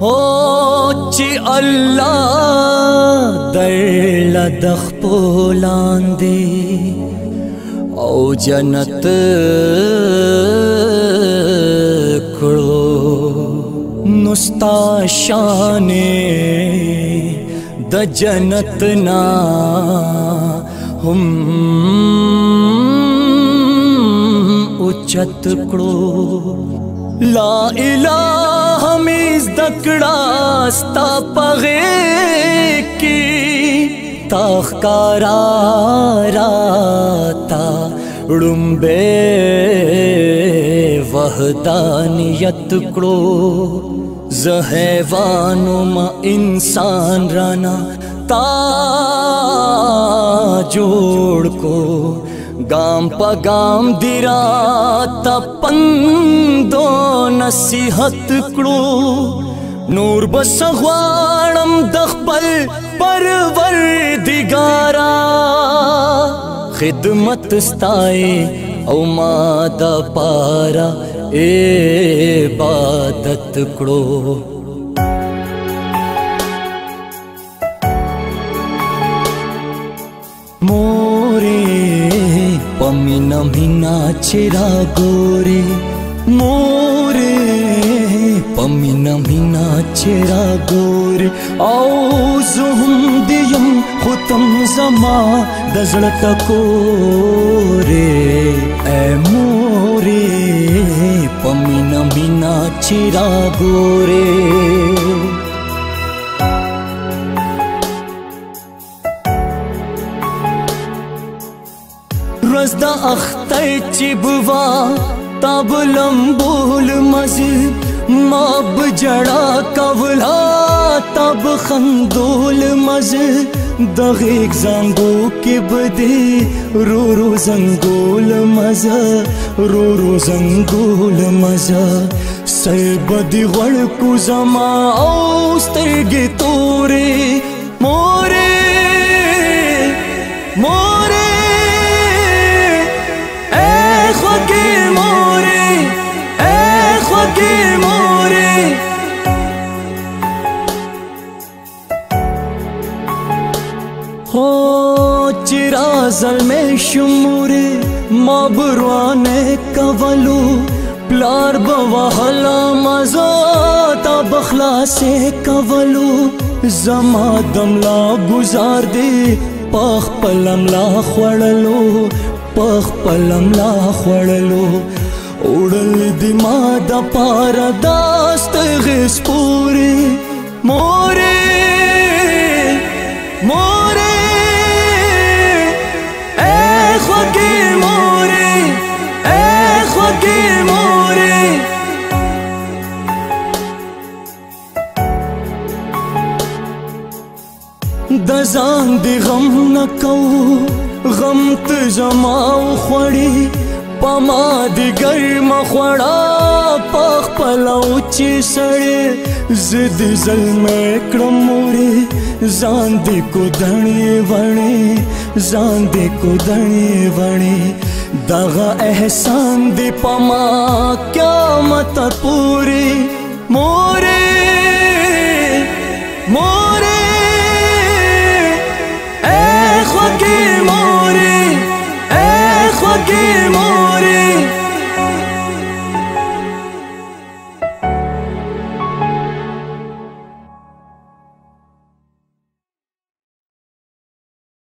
هو چې الله دل د خپلان دی او جنت کړو نوستا شان د جنت نا هم اوچت کړو لا اله کڑاستا پغے کی تاخ کا راتا ڑمبے وحدانیت کڑو زہیوانو ما انسان رانا تا جوڑ کو گام پا گام دیرا تا پندو نصیحت کرو نور بس غواړم د خپل پروردګارا خدمت ستای او ما د پارا عبادت کړو पमिन मिना चिरा गोरे मोरे अमीना मीना चेरा गोर औजुहुम दियम खुतम जमा दजड़त कोरे ए मोरे पमीना मीना चेरा गोरे رزدا اخته چې بوا تاب لمبول مزل ما بجڑا کولا تب خندول مز دغیق زنگو کی بدی رو رو زنگول مزا رو رو زنگول مزا سیب دی غڑ کو زما او سترگی توری خو چرا ظلم شمور ما بروانه کولو پلار بوا حلا مزا تا بخلاصه کولو زما دملا گزار دی پخ پلملا خوړلو پخ پلملا خوړلو اوړل دی ما د پارا داست غس پوری مورې مور ځان دی غم نه کو غم ته جما خوړی پما دی ګرم خوړا پخ پلو چې سړې زد زلم کړم مورې ځان دی کو دړې وړې ځان دی کو دړې وړې دغه احسان دی پما قیامت پورې